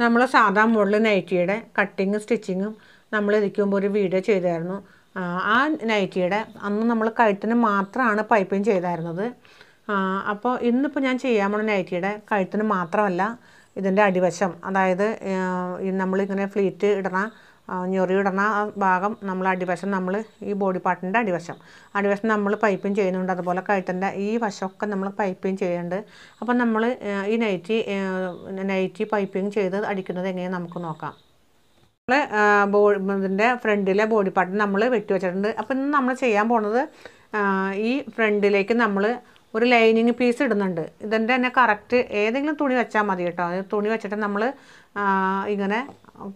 നമ്മൾ സാധാ മുകളിൽ നൈറ്റിയുടെ കട്ടിങ്ങും സ്റ്റിച്ചിങ്ങും നമ്മൾ ഇരിക്കുമ്പോൾ ഒരു വീഡിയോ ചെയ്തായിരുന്നു. ആ, നൈറ്റിയുടെ അന്ന് നമ്മൾ കഴുത്തിന് മാത്രമാണ് പൈപ്പിംഗ് ചെയ്തായിരുന്നത്. അപ്പോൾ ഇന്നിപ്പോൾ ഞാൻ ചെയ്യാൻ പോണ നൈറ്റിയുടെ കഴുത്തിന് മാത്രമല്ല ഇതിന്റെ അടിവശം. അതായത് നമ്മളിങ്ങനെ ഫ്ലീറ്റ് ഇടണ ആ, ഞൊറി ആ ഭാഗം നമ്മൾ അടിവശം നമ്മൾ ഈ ബോഡി പാർട്ടിന്റെ അടിവശം. അടിവശം നമ്മൾ പൈപ്പിംഗ് ചെയ്യുന്നുണ്ട്. അതുപോലെ കഴുത്തിന്റെ ഈ വശമൊക്കെ നമ്മൾ പൈപ്പിംഗ് ചെയ്യുന്നുണ്ട്. അപ്പം നമ്മൾ ഈ നൈറ്റി നൈറ്റി പൈപ്പിംഗ് ചെയ്ത് അടിക്കുന്നത് എങ്ങനെയാണ് നമുക്ക് നോക്കാം. നമ്മൾ ബോഡി ഇതിന്റെ ഫ്രണ്ടിലെ ബോഡി പാർട്ട് നമ്മൾ വെട്ടി വെച്ചിട്ടുണ്ട്. അപ്പം ഇന്ന് നമ്മൾ ചെയ്യാൻ പോണത് ഈ ഫ്രണ്ടിലേക്ക് നമ്മൾ ഒരു ലൈനിങ് പീസ് ഇടുന്നുണ്ട്. ഇതിന്റെ തന്നെ കറക്റ്റ് ഏതെങ്കിലും തുണി വെച്ചാൽ മതി കേട്ടോ. തുണി വെച്ചിട്ട് നമ്മൾ ഇങ്ങനെ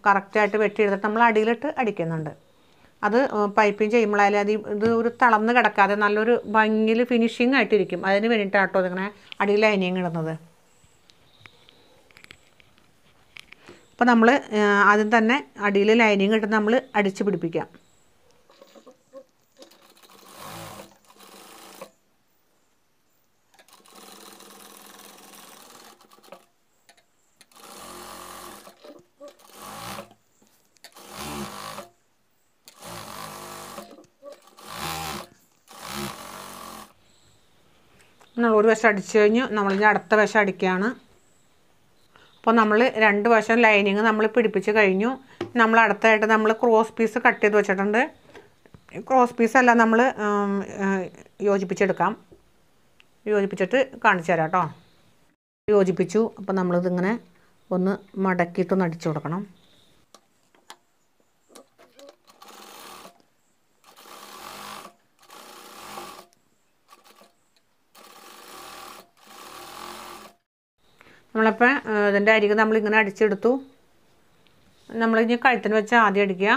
കറക്റ്റായിട്ട് വെട്ടിയെടുത്തിട്ട് നമ്മൾ അടിയിലിട്ട് അടിക്കുന്നുണ്ട്. അത് പൈപ്പിങ് ചെയ്യുമ്പോഴായാലും അത് ഇത് ഒരു തളർന്ന് കിടക്കാതെ നല്ലൊരു ഭംഗിയിൽ ഫിനിഷിങ് ആയിട്ടിരിക്കും. അതിന് വേണ്ടിയിട്ടാണ് കേട്ടോ ഇതിങ്ങനെ അടിയിൽ ലൈനിങ് ഇടുന്നത്. അപ്പോൾ നമ്മൾ ആദ്യം തന്നെ അടിയിൽ ലൈനിങ് ഇട്ട് നമ്മൾ അടിച്ച് പിടിപ്പിക്കാം. നമ്മൾ ഒരു വശം അടിച്ചു നമ്മൾ നമ്മളിനി അടുത്ത വശം അടിക്കുകയാണ്. അപ്പോൾ നമ്മൾ രണ്ട് വശം ലൈനിങ് നമ്മൾ പിടിപ്പിച്ച് കഴിഞ്ഞു. നമ്മൾ അടുത്തായിട്ട് നമ്മൾ ക്രോസ് പീസ് കട്ട് ചെയ്ത് വെച്ചിട്ടുണ്ട്. ക്രോസ് പീസ് അല്ല നമ്മൾ യോജിപ്പിച്ചെടുക്കാം. യോജിപ്പിച്ചിട്ട് കാണിച്ചു തരാം കേട്ടോ. യോജിപ്പിച്ചു. അപ്പോൾ നമ്മളിതിങ്ങനെ ഒന്ന് മടക്കിയിട്ടൊന്ന് അടിച്ചു കൊടുക്കണം. ഇതിന്റെ അരികെ നമ്മളിങ്ങനെ അടിച്ചെടുത്തു. നമ്മളിനി കഴുത്തിന് വെച്ച് ആദ്യം അടിക്കുക.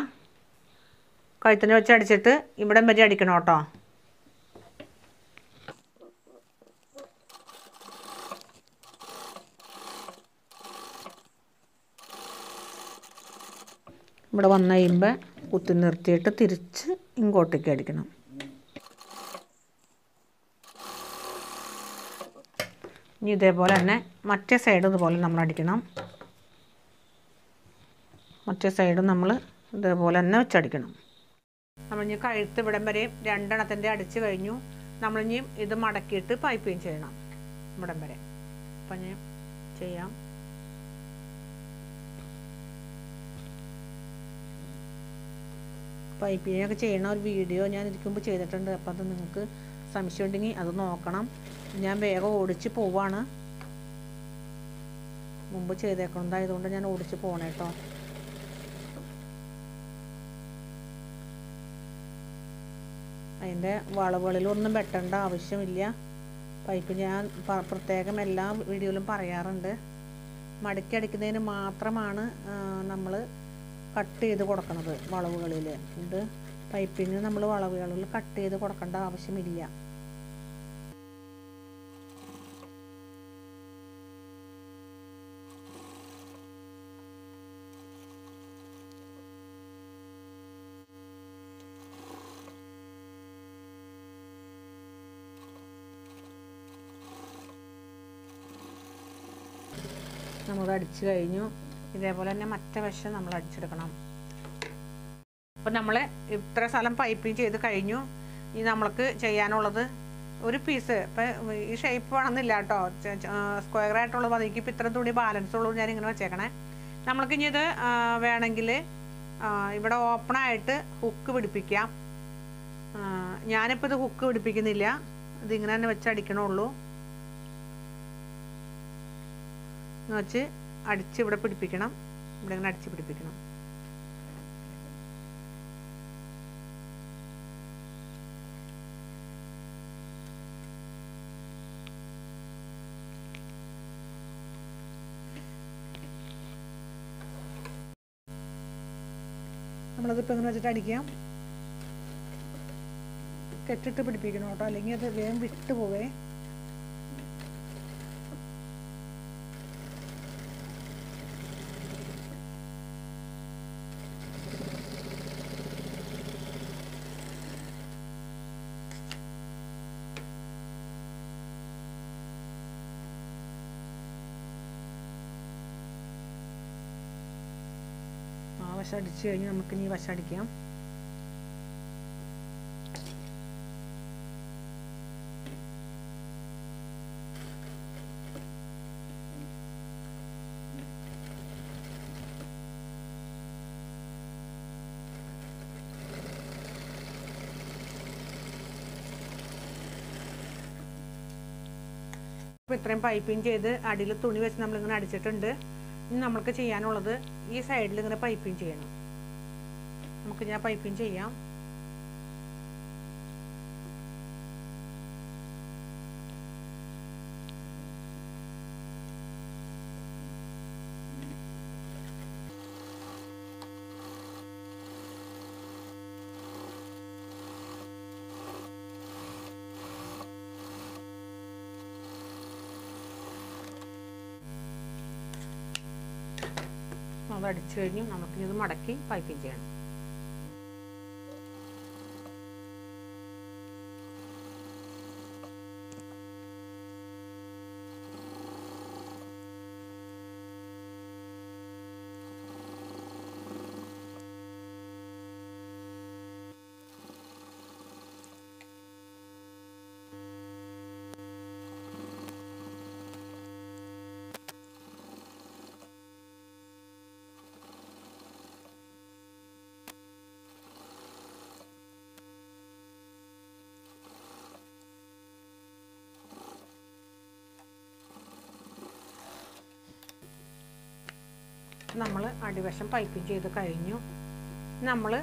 കഴുത്തിന് വെച്ച് അടിച്ചിട്ട് ഇവിടെ വരെ അടിക്കണം കേട്ടോ. ഇവിടെ വന്നു കഴിയുമ്പോൾ കുത്തി നിർത്തിയിട്ട് തിരിച്ച് ഇങ്ങോട്ടേക്ക് അടിക്കണം. ഇനി ഇതേപോലെ തന്നെ മറ്റേ സൈഡ് ഇതുപോലെ നമ്മൾ അടിക്കണം. മറ്റേ സൈഡ് നമ്മൾ ഇതേപോലെ തന്നെ വെച്ചടിക്കണം. നമ്മളിനി കഴുത്ത് ഇവിടം വരെയും രണ്ടെണ്ണത്തിന്റെ അടിച്ച് കഴിഞ്ഞു. നമ്മളിനി ഇത് മടക്കിയിട്ട് പൈപ്പിങ് ചെയ്യണം ഇവിടം വരെ. അപ്പം ഞാൻ ചെയ്യാം. പൈപ്പിങ്ങൊക്കെ ചെയ്യണ ഒരു വീഡിയോ ഞാൻ ഇരിക്കുമ്പോൾ ചെയ്തിട്ടുണ്ട്. അപ്പം അത് നിങ്ങൾക്ക് സംശയം ഉണ്ടെങ്കിൽ അത് നോക്കണം. ഞാൻ വേഗം ഓടിച്ച് പോവാണ്. മുമ്പ് ചെയ്തേക്കുന്നതായതുകൊണ്ട് ഞാൻ ഓടിച്ച് പോകണം കേട്ടോ അതിന്റെ വളവുകളിലൊന്നും വെട്ടേണ്ട ആവശ്യമില്ല. പൈപ്പ് ഞാൻ പ്രത്യേകം എല്ലാ വീഡിയോയിലും പറയാറുണ്ട്. മടക്കി അടിക്കുന്നതിന് മാത്രമാണ് നമ്മൾ കട്ട് ചെയ്ത് കൊടുക്കുന്നത് വളവുകളിൽ ഇത് പൈപ്പിന് നമ്മൾ വളവുകളിൽ കട്ട് ചെയ്ത് കൊടുക്കേണ്ട ആവശ്യമില്ല. നമ്മൾ അടിച്ചു കഴിഞ്ഞു. ഇതേപോലെ തന്നെ മറ്റേ വശം നമ്മൾ അടിച്ചെടുക്കണം. അപ്പോൾ നമ്മൾ ഇത്ര സ്ഥലം പൈപ്പിംഗ് ചെയ്ത് കഴിഞ്ഞു. ഇനി നമ്മൾക്ക് ചെയ്യാനുള്ളത് ഒരു പീസ് ഇപ്പം ഈ ഷേപ്പ് വേണമെന്നില്ല കേട്ടോ. സ്ക്വയർ ആയിട്ടുള്ളത് മതി. എനിക്കിപ്പോൾ ഇത്ര തുണി ബാലൻസ് ഉള്ളൂ ഞാൻ ഇങ്ങനെ വെച്ചേക്കണേ. നമ്മൾക്ക് ഇനി ഇത് വേണമെങ്കിൽ ഇവിടെ ഓപ്പണായിട്ട് ഹുക്ക് പിടിപ്പിക്കാം. ഞാനിപ്പോൾ ഇത് ഹുക്ക് പിടിപ്പിക്കുന്നില്ല. ഇതിങ്ങനെ തന്നെ വെച്ചടിക്കണുള്ളൂ വെച്ച് അടിച്ച് ഇവിടെ പിടിപ്പിക്കണം. ഇവിടെ ഇങ്ങനെ അടിച്ച് പിടിപ്പിക്കണം. നമ്മളതിപ്പോൾ ഇങ്ങനെ വെച്ചിട്ട് അടിക്കാം? കെട്ടിട്ട് പിടിപ്പിക്കണം കേട്ടോ. അല്ലെങ്കിൽ അത് വേഗം വിട്ടു പോവേ വശം അടിച്ച് കഴിഞ്ഞ് നമുക്ക് ഇനി വശം അടിക്കാം അപ്പോൾ ഇത്രയും പൈപ്പിംഗ് ചെയ്ത് അടിയിൽ തുണി വെച്ച് നമ്മളിങ്ങനെ അടിച്ചിട്ടുണ്ട്. ഇനി നമ്മൾക്ക് ചെയ്യാനുള്ളത് ഈ സൈഡിൽ ഇങ്ങനെ പൈപ്പിംഗ് ചെയ്യണം. നമുക്ക് ഞാൻ പൈപ്പിംഗ് ചെയ്യാം അത് അടിച്ചു കഴിഞ്ഞു നമുക്ക് ഇത് മടക്കി പൈപ്പിംഗ് ചെയ്യണം. നമ്മൾ അടിവശം പൈപ്പിംഗ് ചെയ്ത് കഴിഞ്ഞു. നമ്മൾ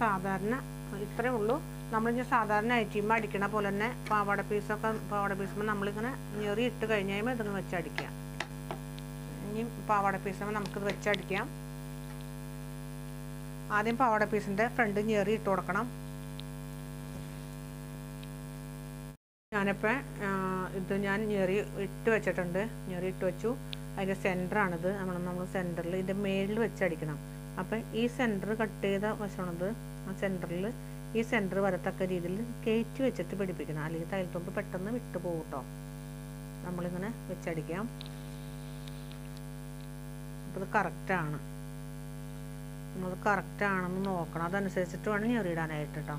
സാധാരണ ഇത്രയേ ഉള്ളൂ. നമ്മളിങ്ങനെ സാധാരണ അയച്ചുമ്പോൾ അടിക്കണ പോലെ തന്നെ പാവാട പീസൊക്കെ പാവാട പീസുമ്പോൾ നമ്മളിങ്ങനെ ഞെറി ഇട്ട് കഴിഞ്ഞ് കഴിയുമ്പോൾ ഇതൊന്ന് വെച്ചടിക്കാം ഇനി പാവാട പീസുമ്പോൾ നമുക്കിത് വെച്ചടിക്കാം ആദ്യം പാവാട പീസിന്റെ ഫ്രണ്ട് ഞെറി ഇട്ട് കൊടുക്കണം. ഞാനിപ്പോൾ ഇത് ഞാൻ ഞെറി ഇട്ട് വെച്ചിട്ടുണ്ട്. ഞെറി ഇട്ട് വെച്ചു. അതിന്റെ സെന്ററാണിത് നമ്മൾ നമ്മൾ സെന്ററിൽ ഇതിന്റെ മേളിൽ വെച്ചടിക്കണം. അപ്പം ഈ സെന്റർ കട്ട് ചെയ്ത വശമാണത്. ആ സെന്ററിൽ ഈ സെന്റർ വരത്തക്ക രീതിയിൽ കയറ്റി വെച്ചിട്ട് പിടിപ്പിക്കണം. അല്ലെങ്കിൽ തയ്യൽത്തുമ്പ് പെട്ടെന്ന് വിട്ടു പോകും കേട്ടോ നമ്മളിങ്ങനെ വെച്ചടിക്കാം. അപ്പോൾ ഇത് കറക്റ്റാണ് നമ്മളത് കറക്റ്റാണെന്ന് നോക്കണം. അതനുസരിച്ചിട്ട് വേണം ഞെറിയിടാനായിട്ട് കേട്ടോ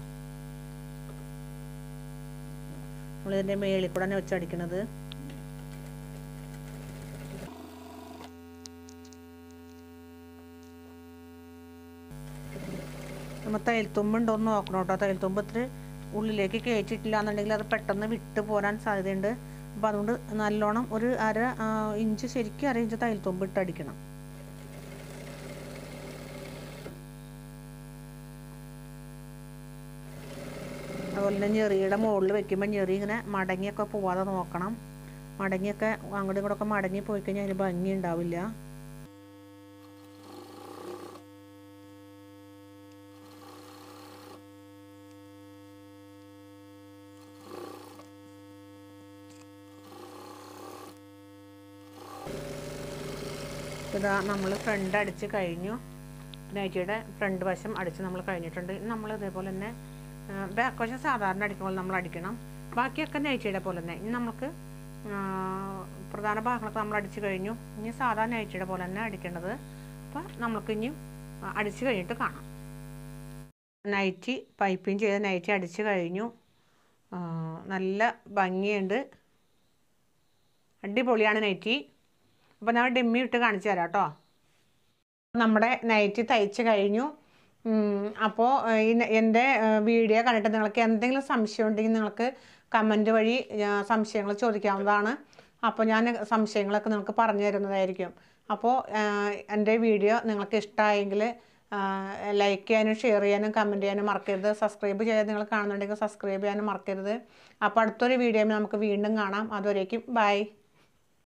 നമ്മളിതിന്റെ മേളിൽ കൂടെ തന്നെ വെച്ചടിക്കണത്. നമ്മൾ തയ്യൽത്തുമ്പുണ്ടോയെന്ന് നോക്കണം കേട്ടോ. തയ്യൽത്തുമ്പ് ഇത്തിരി ഉള്ളിലേക്ക് കയറ്റിയിട്ടില്ല എന്നുണ്ടെങ്കിൽ അത് പെട്ടെന്ന് വിട്ട് പോരാൻ സാധ്യതയുണ്ട്. അപ്പോൾ അതുകൊണ്ട് നല്ലോണം ഒരു അര ഇഞ്ച് ശരിക്കും അര ഇഞ്ച് തയ്യൽത്തുമ്പ് ഇട്ടടിക്കണം അതുപോലെ തന്നെ ഞെറിയുടെ മുകളിൽ വെക്കുമ്പോൾ ഞെറി ഇങ്ങനെ മടങ്ങിയൊക്കെ പോവാതെ നോക്കണം. മടങ്ങിയൊക്കെ അങ്ങോട്ടും ഇങ്ങോട്ടൊക്കെ മടങ്ങി പോയി കഴിഞ്ഞാൽ അതിന് ഭംഗി ഉണ്ടാവില്ല. ഇതാ നമ്മൾ ഫ്രണ്ട് അടിച്ച് കഴിഞ്ഞു. നൈറ്റിയുടെ ഫ്രണ്ട് വശം അടിച്ച് നമ്മൾ കഴിഞ്ഞിട്ടുണ്ട്. നമ്മൾ ഇതേപോലെ തന്നെ ബാക്ക് വശം സാധാരണ അടിക്കുമ്പോൾ നമ്മൾ അടിക്കണം. ബാക്കിയൊക്കെ നൈറ്റിയുടെ പോലെ തന്നെ. ഇനി നമുക്ക് പ്രധാന ഭാഗങ്ങളൊക്കെ നമ്മൾ അടിച്ച് കഴിഞ്ഞു. ഇനി സാധാരണ നൈറ്റിയുടെ പോലെ തന്നെ അടിക്കേണ്ടത് അപ്പോൾ നമുക്ക് ഇനി അടിച്ച് കഴിഞ്ഞിട്ട് കാണാം. നൈറ്റി പൈപ്പിംഗ് ചെയ്ത് നൈറ്റി അടിച്ച് കഴിഞ്ഞു. നല്ല ഭംഗിയുണ്ട്. അടിപൊളിയാണ് നൈറ്റി. അപ്പോൾ ഞാൻ ഡിമ്മി ഇട്ട് കാണിച്ചു തരാം കേട്ടോ നമ്മുടെ നൈറ്റ് തയ്ച്ച് കഴിഞ്ഞു. അപ്പോൾ എന്റെ വീഡിയോ കണ്ടിട്ട് നിങ്ങൾക്ക് എന്തെങ്കിലും സംശയം ഉണ്ടെങ്കിൽ നിങ്ങൾക്ക് കമന്റ് വഴി സംശയങ്ങൾ ചോദിക്കാവുന്നതാണ്. അപ്പോൾ ഞാൻ സംശയങ്ങളൊക്കെ നിങ്ങൾക്ക് പറഞ്ഞു തരുന്നതായിരിക്കും. അപ്പോൾ എന്റെ വീഡിയോ നിങ്ങൾക്ക് ഇഷ്ടമായെങ്കിൽ ലൈക്ക് ചെയ്യാനും ഷെയർ ചെയ്യാനും കമന്റ് ചെയ്യാനും മറക്കരുത്. സബ്സ്ക്രൈബ് ചെയ്യാൻ നിങ്ങൾ കാണുന്നുണ്ടെങ്കിൽ സബ്സ്ക്രൈബ് ചെയ്യാനും മറക്കരുത്. അപ്പോൾ അടുത്തൊരു വീഡിയോ നമുക്ക് വീണ്ടും കാണാം. അതുവരേക്കും ബൈ